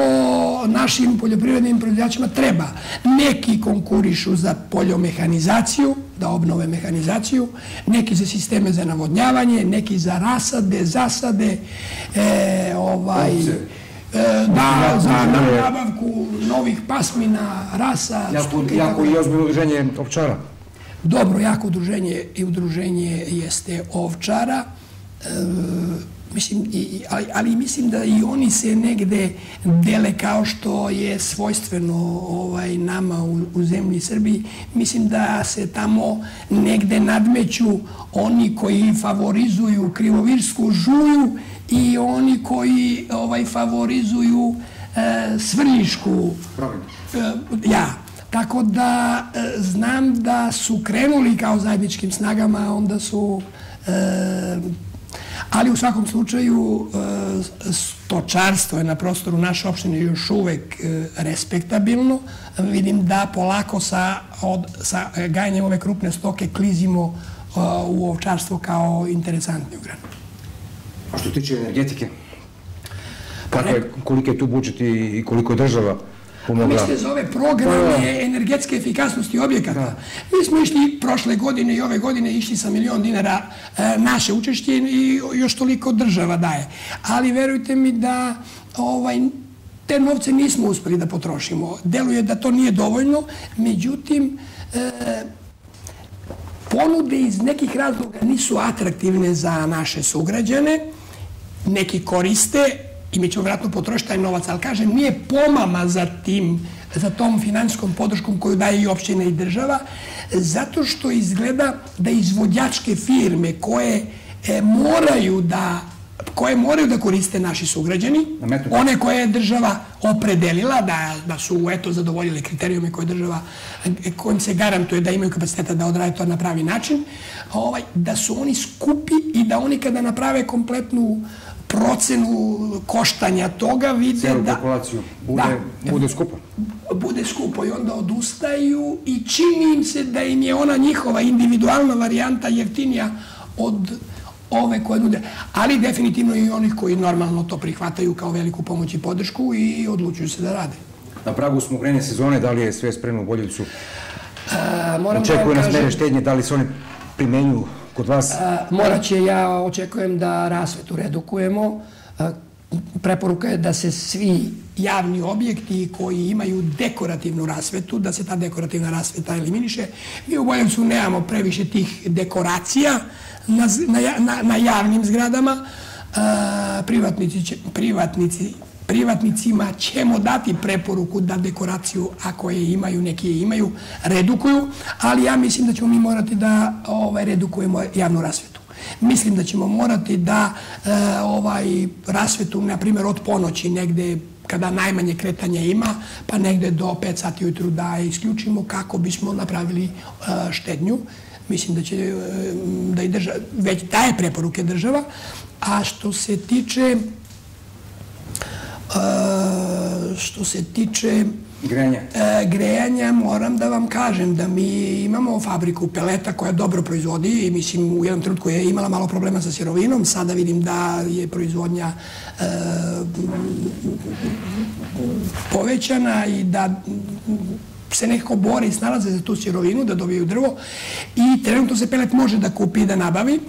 našim poljoprivrednim proizvodjačima treba. Neki konkurišu za poljomehanizaciju, da obnove mehanizaciju, neki za sisteme za navodnjavanje, neki za rasade, zasade, e, ovaj, da, za nabavku novih pasmina, rasa. Jako, jako i ozbiljno udruženje ovčara. Dobro, jako udruženje i udruženje jeste ovčara. E, mislim, i, ali, ali mislim da i oni se negde dele kao što je svojstveno ovaj nama u, u zemlji Srbiji. Mislim da se tamo negde nadmeću oni koji favorizuju krivovirsku žuju i oni koji ovaj favorizuju e, svrljišku. E, ja. Tako da e, znam da su krenuli kao zajedničkim snagama, onda su e, Ali u svakom slučaju e, stočarstvo je na prostoru naše opštine još uvek e, respektabilno. Vidim da polako sa, od, sa gajanjem ove krupne stoke klizimo e, u ovčarstvo kao interesantni granu. A što tiče energetike? Kako je, koliko je tu budžet i koliko je država pomogla. Mislite za ove programe energetske efikasnosti objekata. Mi smo išli prošle godine i ove godine išli sa milion dinara e, naše učešće i još toliko država daje. Ali verujte mi da ovaj, te novce nismo uspeli da potrošimo. Deluje da to nije dovoljno, međutim, e, ponude iz nekih razloga nisu atraktivne za naše sugrađane, neki koriste, i mi ćemo vratno potrošiti taj novac, ali kažem, nije pomama za tim, za tom finansijskom podrškom koju daje i općina i država, zato što izgleda da izvodjačke firme koje e, moraju da koje moraju da koriste naši sugrađani, one koje je država opredelila da, da su eto zadovoljili kriterijume koje država e, kojim se garantuje da imaju kapaciteta da odrade to na pravi način, ovaj, da su oni skupi i da oni kada naprave kompletnu uh, procenu koštanja toga vide Cijelu da... populaciju bude, da, bude skupo. Bude skupo i onda odustaju i čini im se da im je ona njihova individualna varijanta jeftinija od ove koje nude. Ali definitivno i onih koji normalno to prihvataju kao veliku pomoć i podršku i odlučuju se da rade. Na pragu smo grene sezone, da li je sve spremno u Boljevcu? Moram Očekuje nas mere štednje, da li se one primenjuju kod vas? Morat će, ja očekujem da rasvetu redukujemo. Preporuka je da se svi javni objekti koji imaju dekorativnu rasvetu, da se ta dekorativna rasveta eliminiše. Mi u Boljevcu nemamo previše tih dekoracija na, na, na javnim zgradama. Privatnici, će, privatnici privatnicima ćemo dati preporuku da dekoraciju, ako je imaju, neki je imaju, redukuju, ali ja mislim da ćemo mi morati da ovaj, redukujemo javnu rasvetu. Mislim da ćemo morati da e, ovaj rasvetu, na primjer, od ponoći negde kada najmanje kretanja ima, pa negde do 5 sati ujutru da isključimo kako bismo napravili e, štednju. Mislim da će e, da i država, već daje preporuke država. A što se tiče što se tiče grejanja. E, grejanja, moram da vam kažem da mi imamo fabriku peleta koja dobro proizvodi. I mislim u jednom trenutku je imala malo problema sa sirovinom, sada vidim da je proizvodnja e, povećana i da se nekako bore i snalaze za tu sirovinu, da dobiju drvo. I trenutno se pelet može da kupi i da nabavi,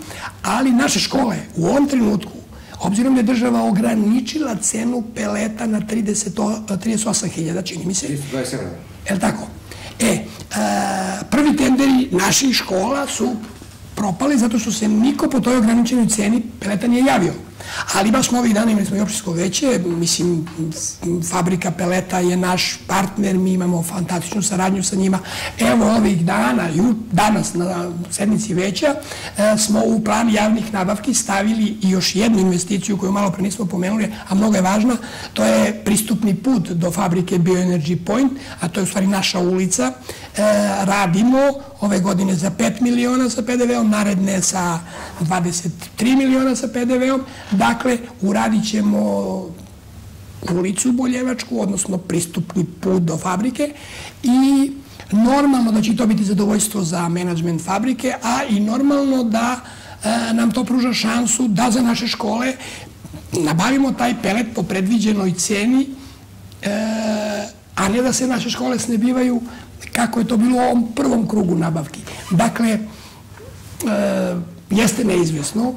ali naše škole u ovom trenutku Obzirom da je država ograničila cenu peleta na 38.000, čini mi se. 327. Je li tako? E, e, prvi tenderi naših škola su propali zato što se niko po toj ograničenoj ceni peleta nije javio. Ali baš smo ovih dana imali smo i opštinsko veće, mislim, fabrika peleta je naš partner, mi imamo fantastičnu saradnju sa njima. Evo ovih dana, ju, danas na sednici veća, e, smo u plan javnih nabavki stavili i još jednu investiciju koju malo pre nismo pomenuli, a mnogo je važna, to je pristupni put do fabrike Bioenergy Point, a to je u stvari naša ulica. E, radimo ove godine za 5 miliona sa PDV-om, naredne sa 23 miliona sa PDV-om, Dakle, uradit ćemo ulicu Boljevačku, odnosno pristupni put do fabrike i normalno da će to biti zadovoljstvo za menadžment fabrike, a i normalno da e, nam to pruža šansu da za naše škole nabavimo taj pelet po predviđenoj ceni, e, a ne da se naše škole snebivaju kako je to bilo u ovom prvom krugu nabavki. Dakle, e, jeste neizvjesno,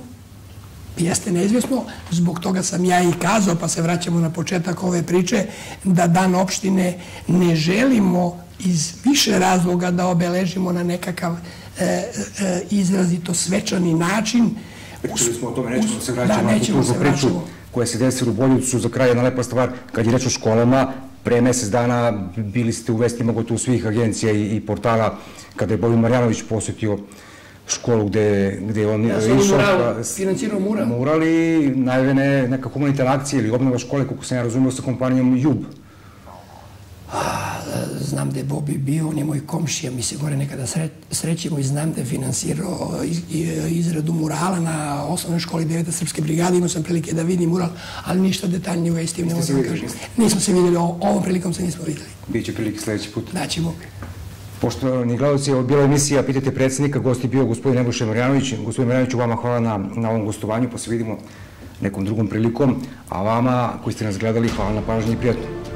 jeste neizvjesno, zbog toga sam ja i kazao, pa se vraćamo na početak ove priče, da dan opštine ne želimo iz više razloga da obeležimo na nekakav e, e, izrazito svečani način. Pričali smo o tome, nećemo se vraćati na tu tužnu priču koja se desila u Boljucu za kraj jedna lepa stvar, kad je reč o školama, pre mesec dana bili ste u vestima gotovo svih agencija i, i portala kada je Bojim Marjanović posjetio školu gde, gde on ja išao... Mural, financirao mural. Mural i najvene neka humanitarna akcija ili obnova škole, kako sam ja razumio, sa kompanijom JUB. znam da je Bobi bio, on je moj komšija, mi se gore nekada srećemo i znam da je finansirao izradu murala na osnovnoj školi 9. Srpske brigade. Imao sam prilike da vidim mural, ali ništa detaljnije u Estiv ne možemo kažem. Nismo se vidjeli, ovom prilikom se nismo vidjeli. Biće prilike sljedeći put. Daćemo. Pošto ni gledalci, je bila emisija Pitajte predsjednika, gost je bio gospodin Nebojša Marjanović. Gospodin Marjanović, vama hvala na, na ovom gostovanju, pa se vidimo nekom drugom prilikom. A vama koji ste nas gledali, hvala na pažnji i prijatno.